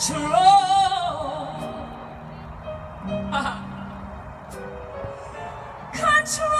Ah. control. control.